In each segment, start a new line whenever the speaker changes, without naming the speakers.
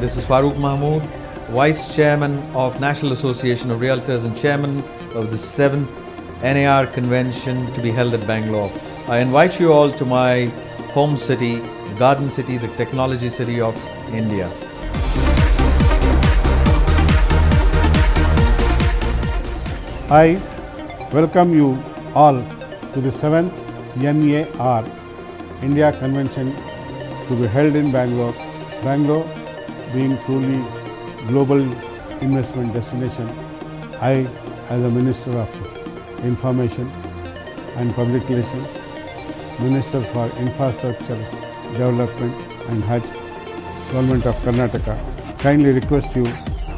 This is Farooq Mahmood, Vice Chairman of National Association of Realtors and Chairman of the 7th NAR convention to be held at Bangalore. I invite you all to my home city, Garden City, the technology city of India.
I welcome you all to the 7th NAR India Convention to be held in Bangalore. Bangalore being truly global investment destination, I as a Minister of Information and Public Relations, Minister for Infrastructure Development and Hajj, Government of Karnataka, kindly request you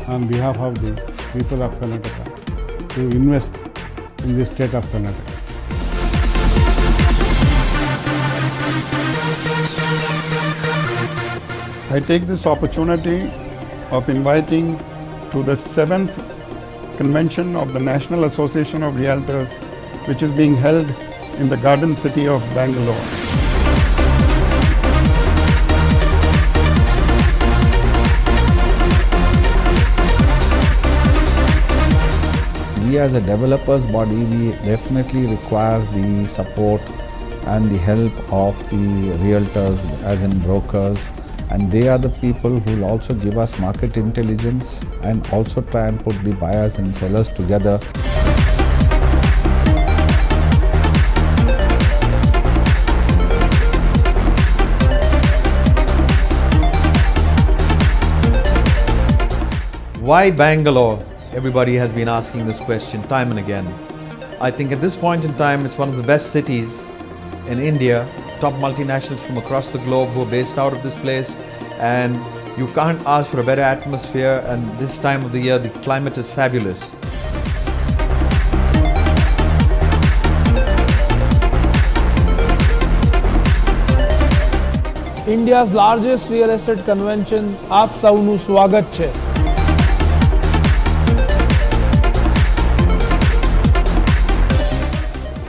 on behalf of the people of Karnataka to invest in the state of Karnataka.
I take this opportunity of inviting to the seventh convention of the National Association of Realtors, which is being held in the Garden City of Bangalore.
We as a developers body we definitely require the support and the help of the realtors as in brokers and they are the people who will also give us market intelligence and also try and put the buyers and sellers together
Why Bangalore? Everybody has been asking this question time and again. I think at this point in time, it's one of the best cities in India, top multinationals from across the globe who are based out of this place, and you can't ask for a better atmosphere. And this time of the year, the climate is fabulous.
India's largest real estate convention આપ સૌનું સ્વાગત છે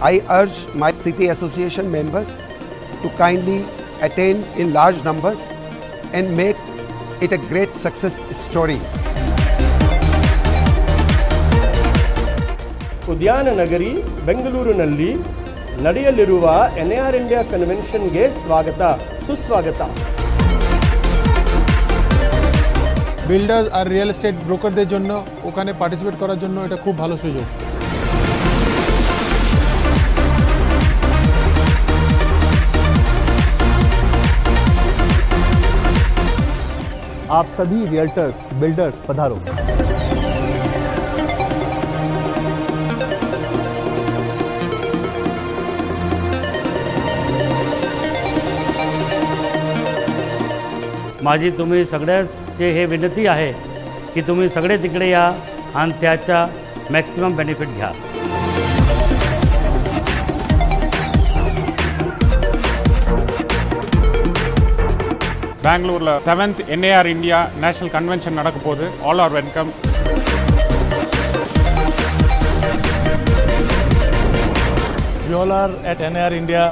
I urge my city association members to kindly attend in large numbers and make it a great success story.
ಉದ್ಯಾನ ನಗರಿ ಬೆಂಗಳೂರಿನಲ್ಲಿ ನಡೆಯಲಿರುವ N R India ಕನ್ವೆನ್ಷನ್ಗೆ ಸ್ವಾಗತ ಸುಸ್ವಾಗತ
বিল্ডার্স আর রিয়েল এস্টেট ব্রোকারদের জন্য ওখানে পার্টিসিপেট করার জন্য এটা খুব ভালো সুযোগ
आप सभी रियल्टर्स बिल्डर्स पधारो।
माझी तुम्ही सगळ्याचे हे विनंती आहे की तुम्ही सगळे तिकडे या आणि बेनिफिट घ्या.
பெங்களூரில் seventh NAR India national convention நடக்க போகுது all are welcome
We all are at NAR India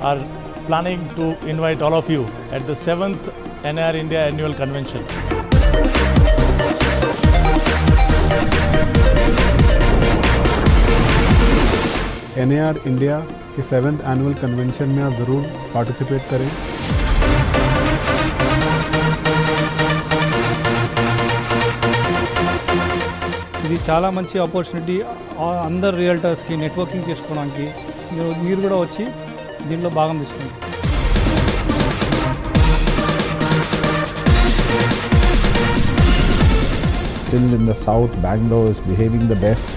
are planning to invite all of you at the 7th NAR India Annual Convention.
N India के seventh annual convention में आप ज़रूर participate करें
ఇది చాలా మంచి ఆపర్చునిటీ అందరు రియల్టర్స్కి నెట్వర్కింగ్ చేసుకోవడానికి మీరు కూడా వచ్చి దీనిలో భాగం తీసుకోండి.
Still in the south bangalore is behaving the best.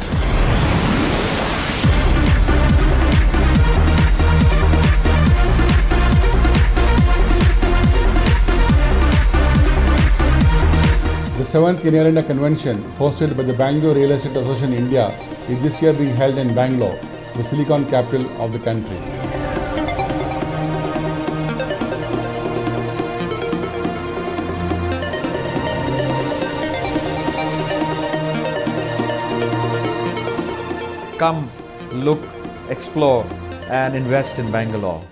7th NAR India Convention, hosted by the Bangalore Real Estate Association India, is this year being held in Bangalore, the silicon capital of the country.
Come, look, explore and invest in Bangalore.